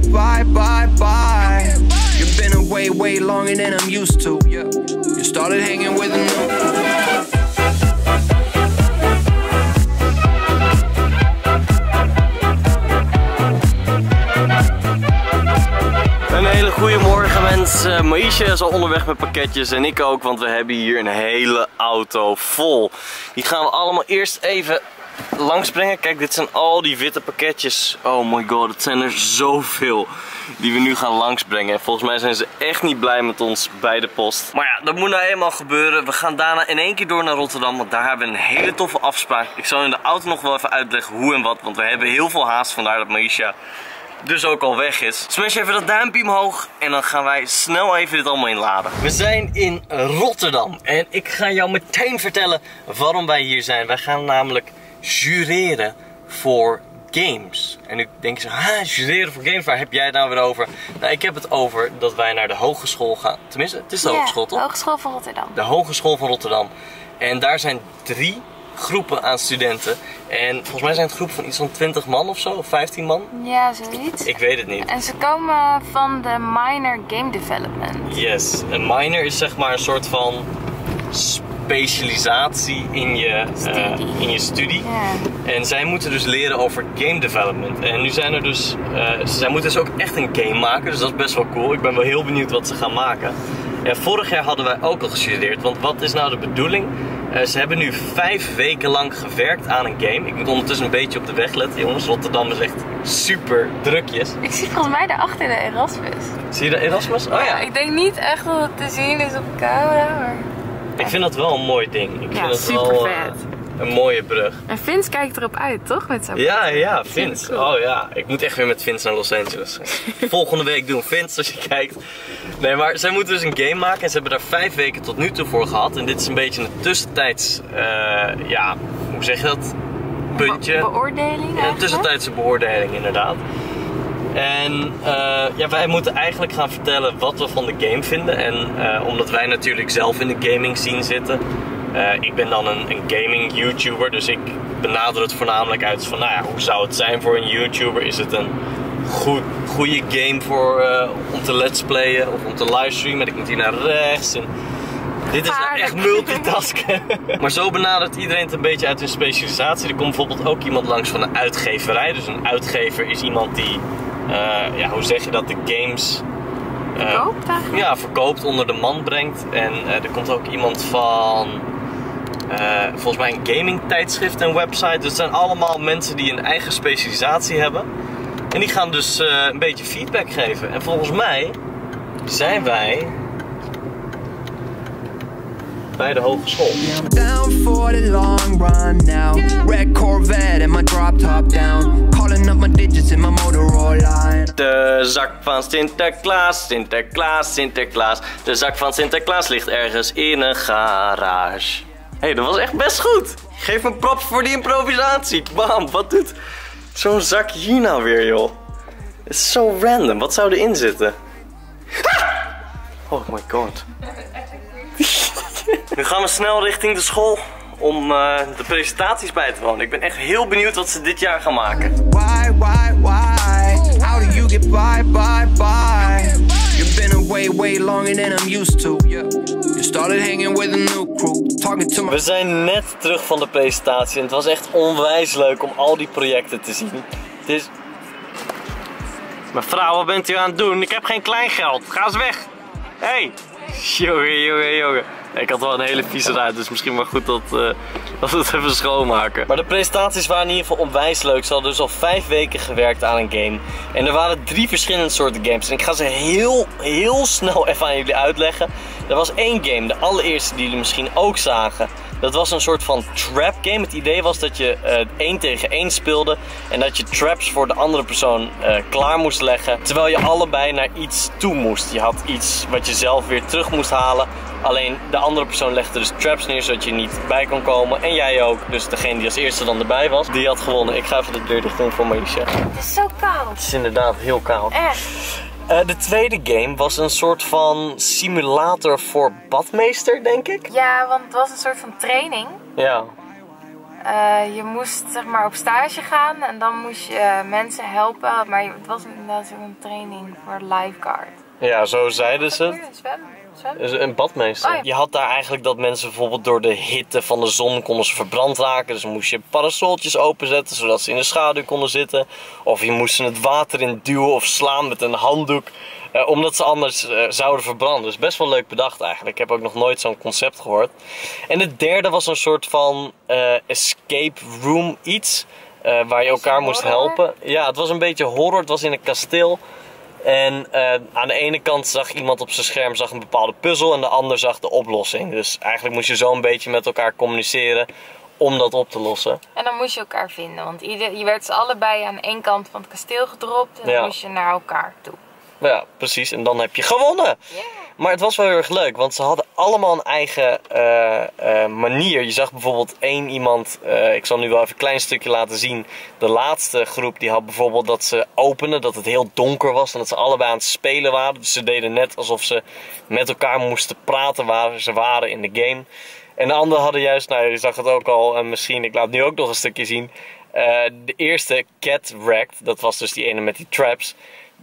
get by, by, by? You've been away way longer than I'm used to. You started hanging with a new. Een hele goede morgen mensen. Maïsje is al onderweg met pakketjes en ik ook, want we hebben hier een hele auto vol. Die gaan we allemaal eerst even langsbrengen. Kijk, dit zijn al die witte pakketjes. Oh my god, het zijn er zoveel die we nu gaan langsbrengen. En volgens mij zijn ze echt niet blij met ons bij de post. Maar ja, dat moet nou eenmaal gebeuren. We gaan daarna in één keer door naar Rotterdam, want daar hebben we een hele toffe afspraak. Ik zal in de auto nog wel even uitleggen hoe en wat, want we hebben heel veel haast. Vandaar dat Maïsja dus ook al weg is. Smash even dat duimpje omhoog en dan gaan wij snel even dit allemaal inladen. We zijn in Rotterdam en ik ga jou meteen vertellen waarom wij hier zijn. Wij gaan namelijk jureren voor games. En nu denk zo, ha, jureren voor games, waar heb jij het nou weer over? Nou, ik heb het over dat wij naar de hogeschool gaan. Tenminste, het is de hogeschool toch? Hogeschool van Rotterdam. de Hogeschool van Rotterdam. En daar zijn drie groepen aan studenten. En volgens mij zijn het groepen van iets van 20 man of zo, of 15 man. Ja, zoiets. Ik weet het niet. En ze komen van de minor game development. Yes, een minor is zeg maar een soort van specialisatie in je, eh, Studie. in je studie. Ja. En zij moeten dus leren over game development. En nu zijn er dus, eh, zij moeten dus ook echt een game maken, dus dat is best wel cool. Ik ben wel heel benieuwd wat ze gaan maken. En vorig jaar hadden wij ook al gestudeerd, want wat is nou de bedoeling? Eh, ze hebben nu vijf weken lang gewerkt aan een game. Ik moet ondertussen een beetje op de weg letten, jongens. Rotterdam is echt super drukjes. Ik zie volgens mij daarachter de Erasmus. Zie je de Erasmus? Oh ja. Ik denk niet echt dat het te zien is op camera, maar... Ik vind dat wel een mooi ding. Ik Ja, vind dat super wel eh, vet. een mooie brug. En Vince kijkt erop uit, toch? Met zijn Ja, ja, Vince. cool. Oh ja, ik moet echt weer met Vince naar Los Angeles. Volgende week doen Vince als je kijkt. Nee, maar zij moeten dus een game maken en ze hebben daar vijf weken tot nu toe voor gehad. En dit is een beetje een tussentijds, eh, ja, hoe zeg je dat? Puntje. Be- beoordeling een tussentijdse beoordeling inderdaad. En eh, ja, wij moeten eigenlijk gaan vertellen wat we van de game vinden. En eh, omdat wij natuurlijk zelf in de gaming scene zitten. eh, ik ben dan een, een gaming YouTuber, dus ik benader het voornamelijk uit van, nou ja, hoe zou het zijn voor een YouTuber? Is het een goed, goede game voor, om te let's playen of om te livestreamen? Ik moet hier naar rechts en dit is nou echt multitasken. maar zo benadert iedereen het een beetje uit hun specialisatie. Er komt bijvoorbeeld ook iemand langs van een uitgeverij. Dus een uitgever is iemand die, eh, ja, hoe zeg je dat, de games eh, Verkoopt eigenlijk? ja, verkoopt, onder de man brengt. En eh, er komt ook iemand van, eh, volgens mij een gaming tijdschrift en website. Dus het zijn allemaal mensen die een eigen specialisatie hebben. En die gaan dus eh, een beetje feedback geven. En volgens mij zijn wij bij de hogeschool. I'm down for the long run now. Red Corvette and my drop top down. Calling up my digits in my Motorola. De zak van Sinterklaas, Sinterklaas, Sinterklaas. De zak van Sinterklaas ligt ergens in een garage. Hé, hey, dat was echt best goed. Geef me props voor die improvisatie. Bam, wat doet zo'n zak hier nou weer, joh? Het is zo random. Wat zou erin zitten? Oh my god. nu gaan we snel richting de school om eh, de presentaties bij te wonen. Ik ben echt heel benieuwd wat ze dit jaar gaan maken. How do you get by, by, by? You've been away way longer than I'm used to. You started hanging with a new crew. We zijn net terug van de presentatie en het was echt onwijs leuk om al die projecten te zien. Het is... Mevrouw, wat bent u aan het doen? Ik heb geen kleingeld. Ga eens weg. Hé. Hey. Jongen, jongen, jongen. Ik had wel een hele vieze ruit, dus misschien maar goed dat, eh, dat we het even schoonmaken. Maar de presentaties waren in ieder geval onwijs leuk. Ze hadden dus al vijf weken gewerkt aan een game. En er waren drie verschillende soorten games. En ik ga ze heel, heel snel even aan jullie uitleggen. Er was één game, de allereerste die jullie misschien ook zagen. Dat was een soort van trap game. Het idee was dat je eh één tegen één speelde. En dat je traps voor de andere persoon eh, klaar moest leggen. Terwijl je allebei naar iets toe moest. Je had iets wat je zelf weer terug moest halen. Alleen de andere persoon legde dus traps neer zodat je niet bij kon komen. En jij ook. Dus degene die als eerste dan erbij was, die had gewonnen. Ik ga even de deur dicht doen voor Marisha. Het Het is zo koud. is inderdaad heel koud. Echt. Eh, de tweede game was een soort van simulator voor badmeester, denk ik. Ja, want het was een soort van training. Ja. eh, je moest zeg maar op stage gaan en dan moest je eh, mensen helpen. Maar het was inderdaad een training voor lifeguard. Ja, zo zeiden ze. Dus Een badmeester. Oh ja. Je had daar eigenlijk dat mensen bijvoorbeeld door de hitte van de zon konden ze verbrand raken. Dus moest je parasoltjes openzetten zodat ze in de schaduw konden zitten. Of je moest ze het water in duwen of slaan met een handdoek. eh, omdat ze anders eh, zouden verbranden. Dus best wel leuk bedacht eigenlijk. Ik heb ook nog nooit zo'n concept gehoord. En het derde was een soort van eh, escape room iets. eh, waar je elkaar moest helpen. Ja, het was een beetje horror. Het was in een kasteel. En eh, aan de ene kant zag iemand op zijn scherm zag een bepaalde puzzel en de ander zag de oplossing. Dus eigenlijk moest je zo een beetje met elkaar communiceren om dat op te lossen. En dan moest je elkaar vinden. Want ieder, je werd ze allebei aan één kant van het kasteel gedropt. En dan moest je naar elkaar toe. Ja, precies. En dan heb je gewonnen. Maar het was wel heel erg leuk, want ze hadden allemaal een eigen eh, eh, manier. Je zag bijvoorbeeld één iemand, eh, ik zal nu wel even een klein stukje laten zien. De laatste groep die had bijvoorbeeld dat ze openden, dat het heel donker was en dat ze allebei aan het spelen waren. Dus ze deden net alsof ze met elkaar moesten praten waar ze waren in de game. En de anderen hadden juist, nou je zag het ook al, en misschien, ik laat nu ook nog een stukje zien. de eerste Cat Wrecked, dat was dus die ene met die traps.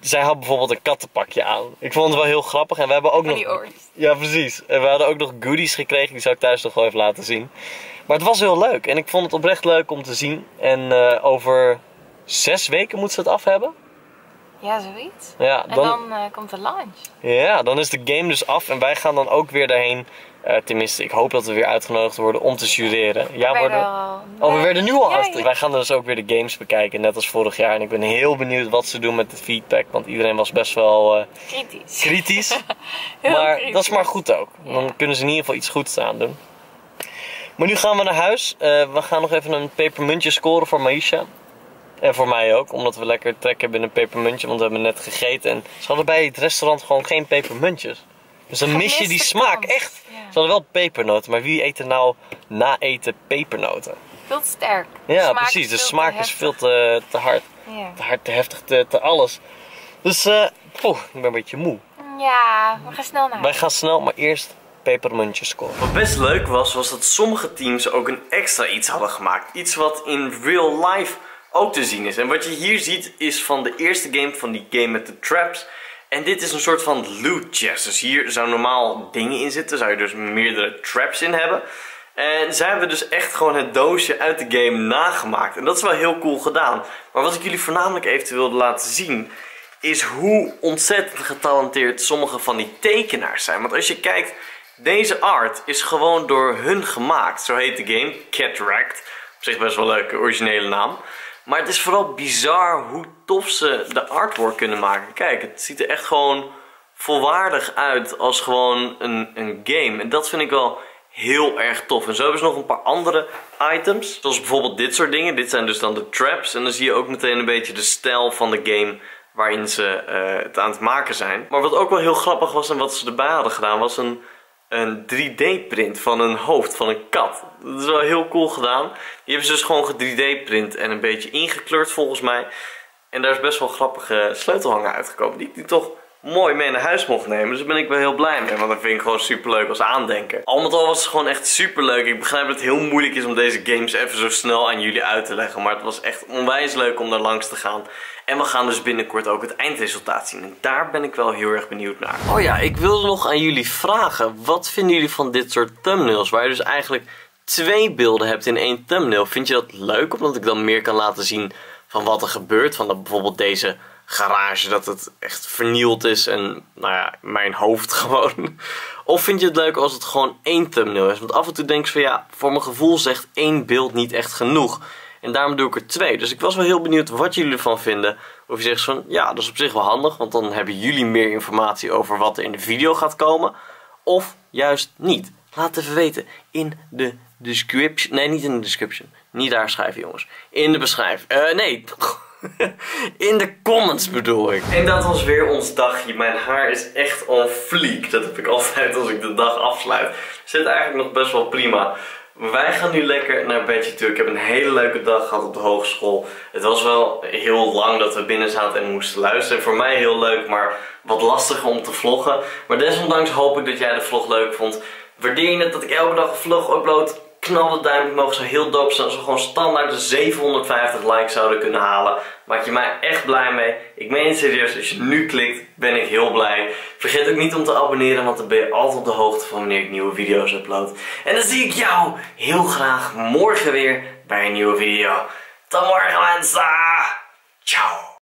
Zij had bijvoorbeeld een kattenpakje aan. Ik vond het wel heel grappig en we hebben ook nog... Ja, precies. En we hadden ook nog goodies gekregen. Die zou ik thuis nog wel even laten zien. Maar het was heel leuk. En ik vond het oprecht leuk om te zien. En eh, over zes weken moet ze het af hebben. Ja, zoiets. Ja En dan, dan eh, komt de launch. ja, dan is de game dus af. En wij gaan dan ook weer daarheen. Eh, tenminste, ik hoop dat we weer uitgenodigd worden om te jureren. Ja, Wij worden... Oh, we werden nu al Ja. Wij gaan dus ook weer de games bekijken, net als vorig jaar. En ik ben heel benieuwd wat ze doen met de feedback. Want iedereen was best wel eh, Kritisch. kritisch. Maar kritisch. dat is maar goed ook. Dan kunnen ze in ieder geval iets goeds aan doen. Maar nu gaan we naar huis. Eh, we gaan nog even een pepermuntje scoren voor Maisha. En voor mij ook, omdat we lekker trek hebben in een pepermuntje. Want we hebben net gegeten. En ze hadden bij het restaurant gewoon geen pepermuntjes. Dus dan mis je die smaak, kans. echt. Ze hadden wel pepernoten, maar wie eet er nou na eten pepernoten? Veel te sterk. De Ja, precies. De smaak is veel te, te hard. Ja. Te hard, te heftig, te, te alles. Dus, eh, poeh, ik ben een beetje moe. ja, we gaan snel naar Wij gaan snel, maar eerst pepermuntjes scoren. Wat best leuk was, was dat sommige teams ook een extra iets hadden gemaakt. Iets wat in real life ook te zien is. En wat je hier ziet is van de eerste game van die game met de traps. En dit is een soort van loot chest. Dus hier zou normaal dingen in zitten. Zou je dus meerdere traps in hebben. En zij hebben dus echt gewoon het doosje uit de game nagemaakt. En dat is wel heel cool gedaan. Maar wat ik jullie voornamelijk even wilde laten zien is hoe ontzettend getalenteerd sommige van die tekenaars zijn. Want als je kijkt, deze art is gewoon door hun gemaakt. Zo heet de game, Cataract. Op zich best wel een leuke originele naam. Maar het is vooral bizar hoe tof ze de artwork kunnen maken. Kijk, het ziet er echt gewoon volwaardig uit als gewoon een, een game. En dat vind ik wel heel erg tof. En zo hebben ze nog een paar andere items. Zoals bijvoorbeeld dit soort dingen. Dit zijn dus dan de traps. En dan zie je ook meteen een beetje de stijl van de game waarin ze eh, het aan het maken zijn. Maar wat ook wel heel grappig was en wat ze erbij hadden gedaan was een, een 3D-print van een hoofd van een kat. Dat is wel heel cool gedaan. Die hebben ze dus gewoon ge 3D-print en een beetje ingekleurd volgens mij. En daar is best wel een grappige sleutelhanger uitgekomen die ik toch mooi mee naar huis mocht nemen. Dus daar ben ik wel heel blij mee. Want dat vind ik gewoon super leuk als aandenken. Al met al was het gewoon echt super leuk. Ik begrijp dat het heel moeilijk is om deze games even zo snel aan jullie uit te leggen. Maar het was echt onwijs leuk om daar langs te gaan. En we gaan dus binnenkort ook het eindresultaat zien. En daar ben ik wel heel erg benieuwd naar. Oh ja, ik wilde nog aan jullie vragen. Wat vinden jullie van dit soort thumbnails? Waar je dus eigenlijk twee beelden hebt in één thumbnail. Vind je dat leuk? Omdat ik dan meer kan laten zien van wat er gebeurt. Van dat bijvoorbeeld deze garage, dat het echt vernield is en nou ja, mijn hoofd gewoon. Of vind je het leuk als het gewoon één thumbnail is? Want af en toe denk ik van ja, voor mijn gevoel zegt één beeld niet echt genoeg. En daarom doe ik er twee. Dus ik was wel heel benieuwd wat jullie ervan vinden. Of je zegt van ja, dat is op zich wel handig, want dan hebben jullie meer informatie over wat er in de video gaat komen. Of juist niet. Laat het even weten in de description. Nee, niet in de description. Niet daar schrijven, jongens. In de beschrijving. Eh, nee. In de comments bedoel ik. En dat was weer ons dagje. Mijn haar is echt on fleek. Dat heb ik altijd als ik de dag afsluit. Zit eigenlijk nog best wel prima. Wij gaan nu lekker naar bedje toe. Ik heb een hele leuke dag gehad op de hogeschool. Het was wel heel lang dat we binnen zaten en moesten luisteren. Voor mij heel leuk, maar wat lastiger om te vloggen. Maar desondanks hoop ik dat jij de vlog leuk vond. Waardeer je het dat ik elke dag een vlog upload? Knal het duimpje omhoog. Zou heel dope zijn als we gewoon standaard de 750 likes zouden kunnen halen. Maak je mij echt blij mee. Ik meen het serieus, als je nu klikt, ben ik heel blij. Vergeet ook niet om te abonneren, want dan ben je altijd op de hoogte van wanneer ik nieuwe video's upload. En dan zie ik jou heel graag morgen weer bij een nieuwe video. Tot morgen mensen! Ciao!